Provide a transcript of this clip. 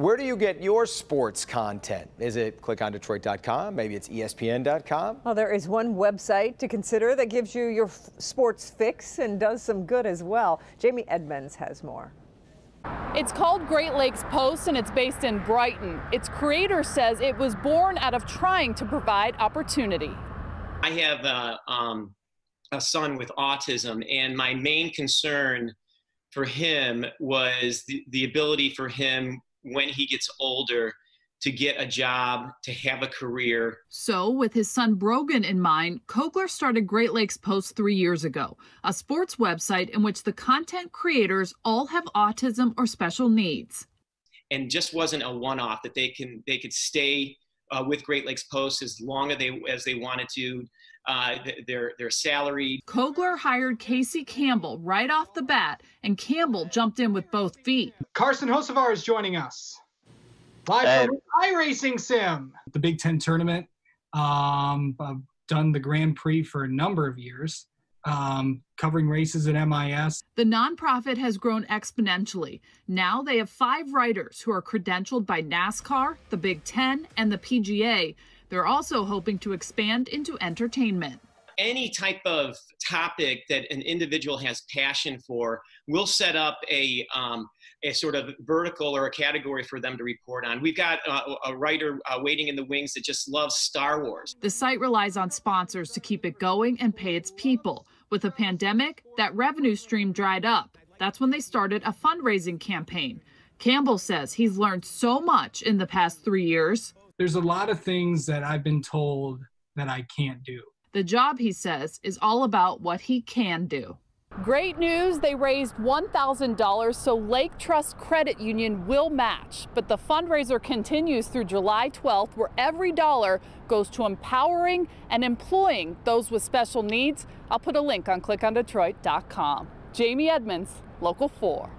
Where do you get your sports content? Is it clickondetroit.com? Maybe it's ESPN.com? Well, there is one website to consider that gives you your sports fix and does some good as well. Jamie Edmonds has more. It's called Great Lakes Post and it's based in Brighton. Its creator says it was born out of trying to provide opportunity. I have a, um, a son with autism, and my main concern for him was the, the ability for him when he gets older to get a job, to have a career. So, with his son Brogan in mind, Kogler started Great Lakes Post three years ago, a sports website in which the content creators all have autism or special needs. And just wasn't a one-off that they can they could stay uh, with Great Lakes Post as long as they as they wanted to. Uh, their their salary. Kogler hired Casey Campbell right off the bat, and Campbell jumped in with both feet. Carson Hocevar is joining us live from iRacing Sim, the Big Ten tournament. Um, I've done the Grand Prix for a number of years. Um, covering races at MIS. The nonprofit has grown exponentially. Now they have five writers who are credentialed by NASCAR, the Big Ten, and the PGA they're also hoping to expand into entertainment. Any type of topic that an individual has passion for, we'll set up a, um, a sort of vertical or a category for them to report on. We've got uh, a writer uh, waiting in the wings that just loves Star Wars. The site relies on sponsors to keep it going and pay its people. With the pandemic, that revenue stream dried up. That's when they started a fundraising campaign. Campbell says he's learned so much in the past three years there's a lot of things that I've been told that I can't do. The job, he says, is all about what he can do. Great news, they raised $1,000 so Lake Trust Credit Union will match. But the fundraiser continues through July 12th, where every dollar goes to empowering and employing those with special needs. I'll put a link on clickondetroit.com. Jamie Edmonds, Local 4.